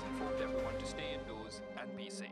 has informed everyone to stay indoors and be safe.